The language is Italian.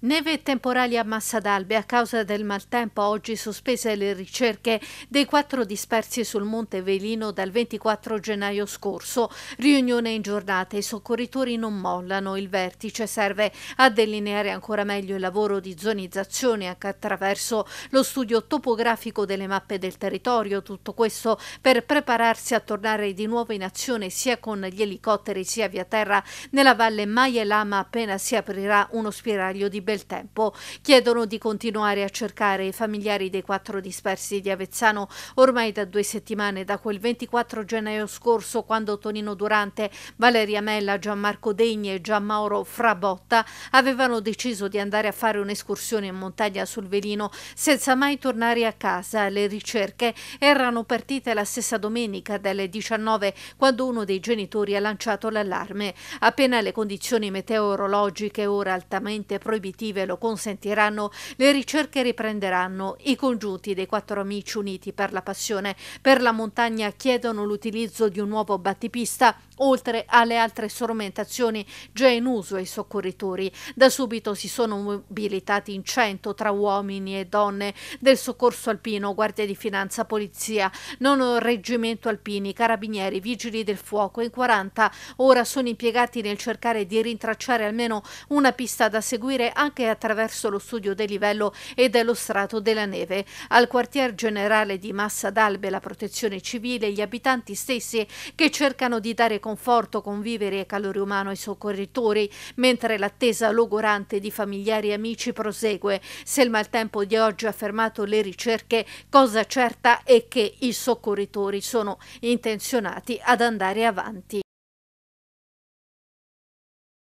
Neve e temporali a Massa d'Albe. A causa del maltempo oggi sospese le ricerche dei quattro dispersi sul Monte Velino dal 24 gennaio scorso. Riunione in giornata, i soccorritori non mollano, il vertice. Serve a delineare ancora meglio il lavoro di zonizzazione anche attraverso lo studio topografico delle mappe del territorio, tutto questo per prepararsi a tornare di nuovo in azione sia con gli elicotteri sia via terra. Nella valle Maia Lama appena si aprirà uno spiraglio di bel tempo. Chiedono di continuare a cercare i familiari dei quattro dispersi di Avezzano ormai da due settimane, da quel 24 gennaio scorso, quando Tonino Durante, Valeria Mella, Gianmarco Degni e Gianmauro Frabotta avevano deciso di andare a fare un'escursione in montagna sul Velino senza mai tornare a casa. Le ricerche erano partite la stessa domenica dalle 19 quando uno dei genitori ha lanciato l'allarme. Appena le condizioni meteorologiche ora altamente proibitive positive lo consentiranno, le ricerche riprenderanno. I congiunti dei quattro amici uniti per la passione per la montagna chiedono l'utilizzo di un nuovo battipista, oltre alle altre strumentazioni già in uso ai soccorritori. Da subito si sono mobilitati in cento tra uomini e donne del soccorso alpino, guardia di finanza, polizia, non reggimento alpini, carabinieri, vigili del fuoco. In 40 ora sono impiegati nel cercare di rintracciare almeno una pista da seguire anche attraverso lo studio del livello e dello strato della neve. Al quartier generale di Massa d'Albe la protezione civile gli abitanti stessi che cercano di dare conforto, convivere e calore umano ai soccorritori, mentre l'attesa logorante di familiari e amici prosegue. Se il maltempo di oggi ha fermato le ricerche, cosa certa è che i soccorritori sono intenzionati ad andare avanti.